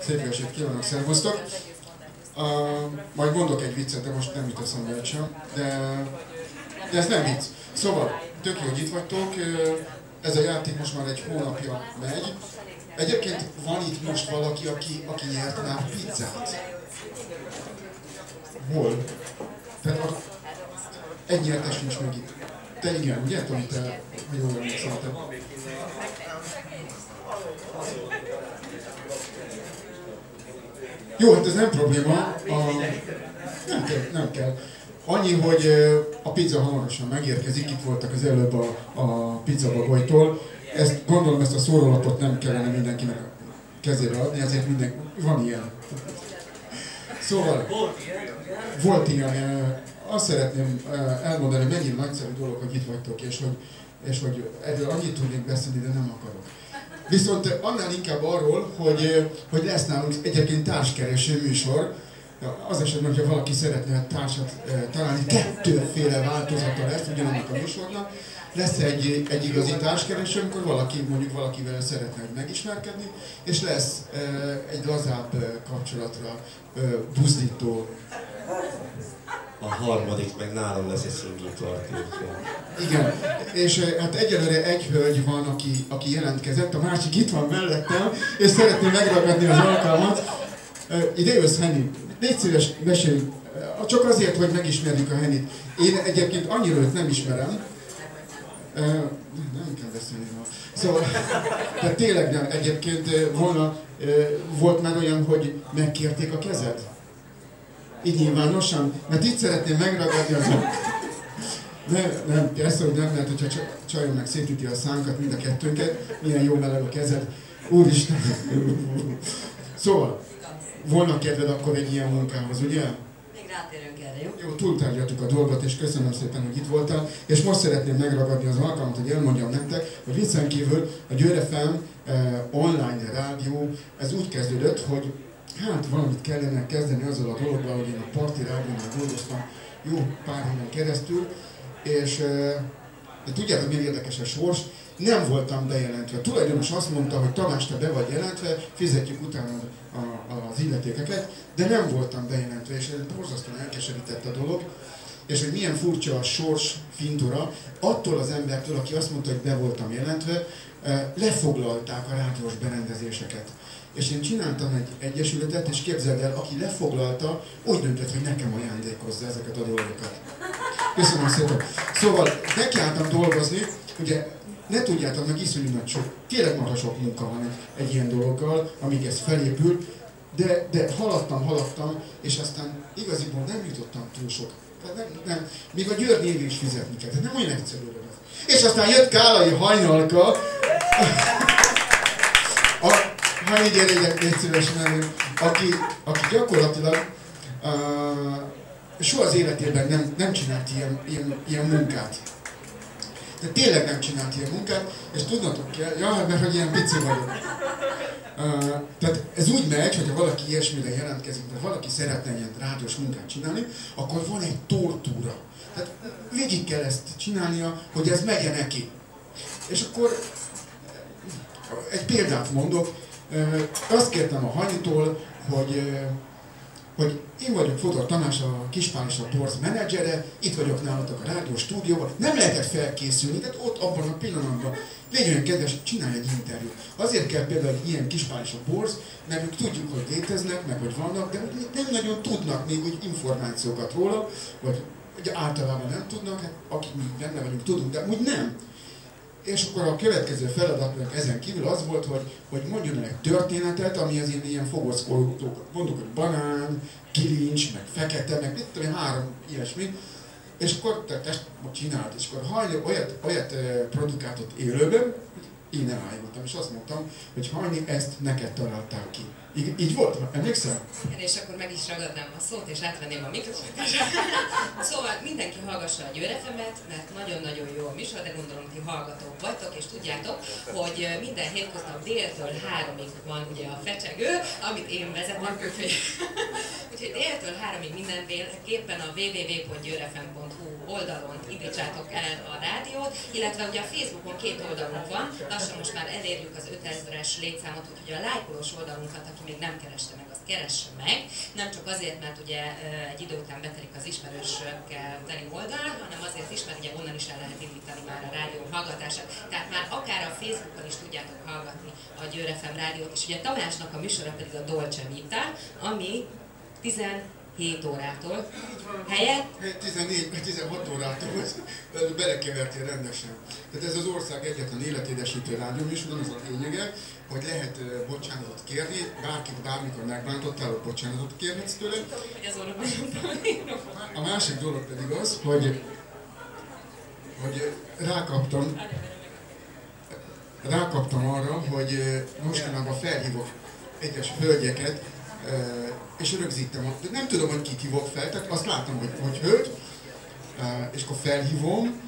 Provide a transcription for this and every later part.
Szép estét kívánok, szervusztok! Uh, majd mondok egy viccet, de most nem jut eszembe egy sem, de, de ez nem vicc. Szóval, tök jó, hogy itt vagytok. Ez a játék most már egy hónapja megy. Egyébként van itt most valaki, aki, aki nyert már pizzát? Hol? Tehát a, egy nyertes nincs még itt. Te igen, ugye, Tomi, te, jól emlékszel. Jó, hát ez nem probléma. A, nem, kell, nem kell. Annyi, hogy a pizza hamarosan megérkezik, itt voltak az előbb a, a pizza bagolytól. Ezt, gondolom ezt a szórólapot nem kellene mindenkinek a kezére adni, ezért minden, van ilyen. Szóval, volt ilyen, azt szeretném elmondani, mennyire nagyszerű dolog, hogy itt vagytok, és hogy, és hogy erről annyit tudnék beszélni, de nem akarok. Viszont annál inkább arról, hogy, hogy lesz nálunk egyébként társkereső műsor, az esetben, hogyha valaki szeretne társat találni, kettőféle változata lesz ugyanannak a műsornak. Lesz egy, egy igazi társkereső, amikor valaki mondjuk valakivel szeretne megismerkedni, és lesz egy lazább kapcsolatra buzdító a harmadik meg nálam lesz egy single. Igen, és hát egyelőre egy hölgy van, aki, aki jelentkezett, a másik itt van mellettem, és szeretném megragadni az alkalmat. Ide jössz, Henny. Légy szíves, mesélj. Csak azért, hogy megismerjük a Hennyt. Én egyébként annyira őt nem ismerem. Nem kell beszélni ma. Szóval, tehát tényleg nem. Egyébként volna, volt már olyan, hogy megkérték a kezed? Így nyilvánosan, mert itt szeretném megragadni az nem, nem, persze, hogy nem lehet, hogyha csajom meg szétüti a szánkat, mind a kettőnket, milyen jó meleg a kezed. Úristen! Szóval, volna kedved akkor egy ilyen munkához, ugye? Még rátérünk erre, jó? Jó, túltárgyaltuk a dolgot, és köszönöm szépen, hogy itt voltál. És most szeretném megragadni az alkalmat, hogy elmondjam nektek, hogy viccen kívül a Győr FM eh, online rádió, ez úgy kezdődött, hogy hát valamit kellene kezdeni azzal a dologgal, hogy én a Parti Rádiónál dolgoztam jó pár éven keresztül, és de tudjátok, milyen érdekes a sors, nem voltam bejelentve. Tulajdonos azt mondta, hogy Tamás, te be vagy jelentve, fizetjük utána az illetékeket, de nem voltam bejelentve, és ez borzasztóan elkeserített a dolog. És hogy milyen furcsa a sors fintura, attól az embertől, aki azt mondta, hogy be voltam jelentve, lefoglalták a rádiós berendezéseket és én csináltam egy egyesületet, és képzeld el, aki lefoglalta, úgy döntött, hogy nekem ajándékozza ezeket a dolgokat. Köszönöm szépen. Szóval nekiálltam dolgozni, ugye ne tudjátok meg, iszonyú nagy sok, tényleg marha sok munka van egy, egy ilyen dologgal, amíg ez felépül, de, de haladtam, haladtam, és aztán igaziból nem jutottam túl sok. Tehát nem, nem, még a Győr név is fizetni kell, tehát nem olyan egyszerű ez. És aztán jött Kálai hajnalka, gyeregyek, légy szívesen aki, aki gyakorlatilag uh, soha az életében nem, nem csinált ilyen, ilyen, ilyen munkát. De tényleg nem csinált ilyen munkát, és tudnatok kell, ja, hát mert hogy ilyen pici vagyok. Uh, tehát ez úgy megy, hogy ha valaki ilyesmire jelentkezik, mert valaki szeretne ilyen rádiós munkát csinálni, akkor van egy tortúra. Tehát végig kell ezt csinálnia, hogy ez megye neki. És akkor egy példát mondok, azt kértem a Hanyitól, hogy, hogy én vagyok Fodor Tamás, a Kispál és a Borz menedzsere, itt vagyok nálatok a rádió stúdióban, nem lehetett felkészülni, tehát ott abban a pillanatban légy olyan kedves, csinálj egy interjút. Azért kell például egy ilyen Kispál és a Borz, mert ők tudjuk, hogy léteznek, meg hogy vannak, de nem nagyon tudnak még úgy információkat róla, vagy ugye általában nem tudnak, hát akik mi benne vagyunk, tudunk, de úgy nem. És akkor a következő feladatnak ezen kívül az volt, hogy, hogy mondjon el egy történetet, ami az ilyen fogorszkolók, mondjuk, hogy banán, kilincs, meg fekete, meg mit tudom, három ilyesmi. És akkor te ezt csinált, és akkor hajni olyat, olyat produkáltott élőben, én elájultam, és azt mondtam, hogy hajni ezt neked találták ki. Így, így volt? Emlékszel? Igen, és akkor meg is ragadnám a szót, és átvenném a mikrofont. szóval mindenki hallgassa a győrefemet, mert nagyon-nagyon jó a műsor, de gondolom ti hallgatók vagytok, és tudjátok, hogy minden hétköznap déltől háromig van ugye a fecsegő, amit én vezetek, úgyhogy, Úgyhogy déltől háromig mindenképpen a www.győrefem.hu oldalon indítsátok el a rádiót, illetve ugye a Facebookon két oldalunk van, lassan most már elérjük az 5000-es létszámot, úgyhogy a lájkolós oldalunkat, aki még nem kereste meg, azt keresse meg. Nem csak azért, mert ugye egy idő után betelik az ismerősökkel teli oldal, hanem azért is, mert ugye onnan is el lehet indítani már a rádió hallgatását. Tehát már akár a Facebookon is tudjátok hallgatni a Győr FM rádiót, és ugye Tamásnak a műsora pedig a Dolce Vita, ami 17 órától. Helyett? 14, 16 órától, belekevertél rendesen. Tehát ez az ország egyetlen életédesítő rádióműsor, az a lényege, hogy lehet bocsánatot kérni, bárkit bármikor megbántottál, hogy bocsánatot kérhetsz tőle. A másik dolog pedig az, hogy, hogy rákaptam, rákaptam arra, hogy mostanában felhívok egyes hölgyeket, és rögzítem, de nem tudom, hogy kit hívok fel, tehát azt látom, hogy, hogy hölgy, és akkor felhívom,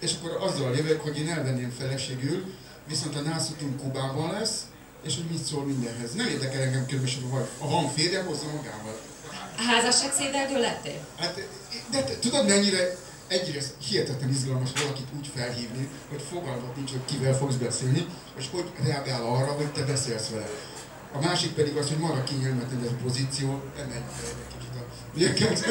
és akkor azzal jövök, hogy én elvenném feleségül, viszont a nászutunk Kubában lesz, és hogy mit szól mindenhez. Nem érdekel engem különösen, hogy ha van férje, hozza magával. A házasság szédelgő lettél? Hát, de tudod mennyire egyrészt hihetetlen izgalmas valakit úgy felhívni, hogy fogalmat nincs, hogy kivel fogsz beszélni, és hogy reagál arra, hogy te beszélsz vele. A másik pedig az, hogy marad kényelmetlen ez a pozíció, emelj egy kicsit a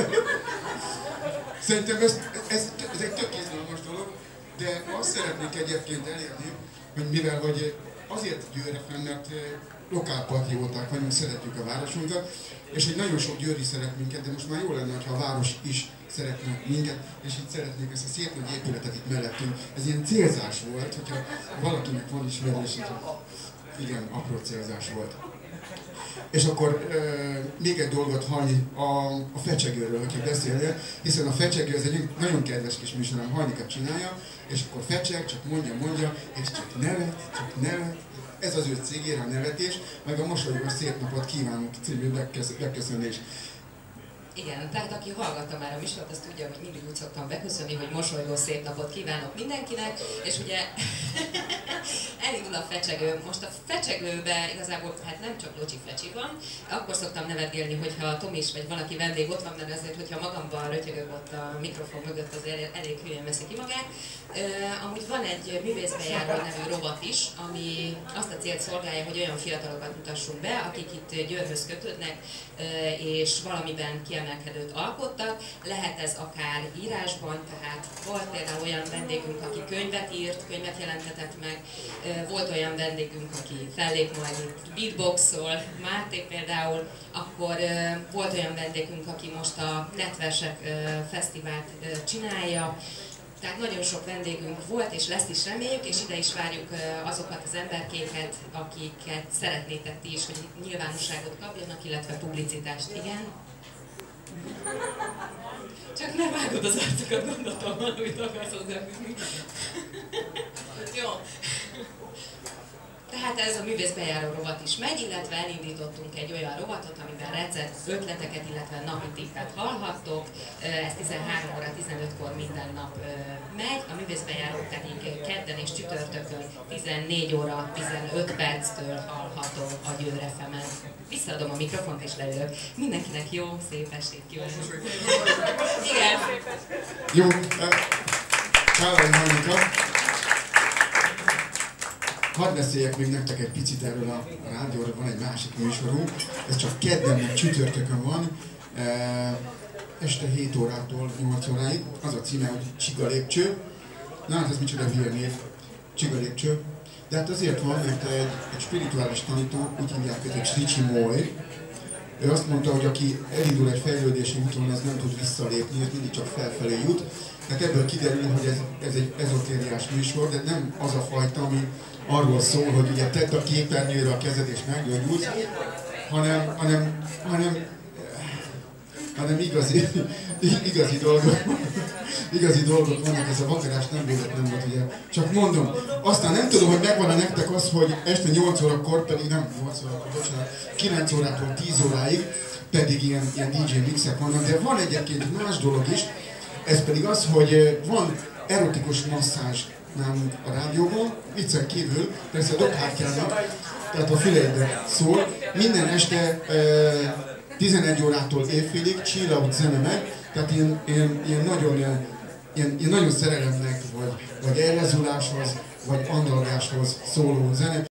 Szerintem ez, ez, ez egy tök izgalmas dolog, de azt szeretnék egyébként elérni, hogy mivel hogy azért győre fenn, mert lokálpatrióták vagyunk, szeretjük a városunkat, és egy nagyon sok győri szeret minket, de most már jó lenne, ha a város is szeretne minket, és itt szeretnék ezt a szép nagy épületet itt mellettünk. Ez ilyen célzás volt, hogyha valakinek van ismerés, igen, apró célzás volt. És akkor e, még egy dolgot hallni a, a fecsegőről, hogyha beszélnél, hiszen a fecsegő az egy nagyon kedves kis műsor, ami Hajnikat csinálja, és akkor fecseg, csak mondja, mondja, és csak nevet, csak nevet. Ez az ő cégére a nevetés, meg a mosolyogos szép napot kívánunk című beköszönés. Igen, tehát aki hallgatta már a műsort, az tudja, hogy mindig úgy szoktam beköszönni, hogy mosolygó szép napot kívánok mindenkinek, és ugye elindul a fecsegő. Most a fecsegőbe igazából hát nem csak Locsi Fecsi van, akkor szoktam nevetgélni, hogyha Tomis vagy valaki vendég ott van, mert azért, hogyha magamban rötyögök ott a mikrofon mögött, az elég hülyen veszi ki magát. Amúgy van egy művészbejáró nevű rovat is, ami azt a célt szolgálja, hogy olyan fiatalokat mutassunk be, akik itt Győrhöz kötődnek, és valamiben kiemelkedőt alkottak. Lehet ez akár írásban, tehát volt például olyan vendégünk, aki könyvet írt, könyvet jelentetett meg, volt olyan vendégünk, aki fellép majd itt beatboxol, Máté például, akkor volt olyan vendégünk, aki most a Netversek Fesztivált csinálja, tehát nagyon sok vendégünk volt, és lesz is reméljük, és ide is várjuk azokat az emberkéket, akiket szeretnétek ti is, hogy nyilvánosságot kapjanak, illetve publicitást. Igen? Csak ne vágod az arcokat, gondoltam, hogy akarsz hozzáfűzni. Jó. Tehát ez a művészbejáró rovat is megy, illetve elindítottunk egy olyan rovatot, amiben recept, ötleteket, illetve napi tippet hallhattok. Ez 13 óra 15-kor minden nap megy, a művészbejáró pedig kedden és csütörtökön 14 óra 15 perctől hallható a Győr FM-en. Visszaadom a mikrofont és leülök. Mindenkinek jó, szép estét kívánok! Igen! Jó, Károly Monika, Hadd beszéljek még nektek egy picit erről a, rádióról, van egy másik műsorunk, ez csak kedden, meg csütörtökön van, e, este 7 órától 8 óráig, az a címe, hogy Csiga lépcső. Na hát ez micsoda hülye név, Csiga lépcső. De hát azért van, mert egy, egy spirituális tanító, úgy hívják őt, hogy Sricsi Moy, ő azt mondta, hogy aki elindul egy fejlődési úton, az nem tud visszalépni, ez mindig csak felfelé jut. Tehát ebből kiderül, hogy ez, ez egy ezotériás műsor, de nem az a fajta, ami arról szól, hogy ugye tedd a képernyőre a kezed és meggyógyulsz, hanem, hanem, hanem, hanem igazi, igazi dolgok, igazi dolgok vannak, ez a vakarás nem véletlen volt, ugye. Csak mondom, aztán nem tudom, hogy megvan-e nektek az, hogy este 8 órakor, pedig nem 8 órakor, bocsánat, 9 órától 10 óráig, pedig ilyen, ilyen DJ mixek vannak, de van egyébként más dolog is, ez pedig az, hogy van erotikus masszázs nálunk a rádióban, viccen kívül, persze a dobhártyának, tehát a füleidbe szól. Minden este e, 11 órától évfélig, chill out zene meg, tehát ilyen, ilyen, ilyen nagyon, ilyen, ilyen, nagyon szerelemnek, vagy, vagy elrezuláshoz, vagy andalgáshoz szóló zene.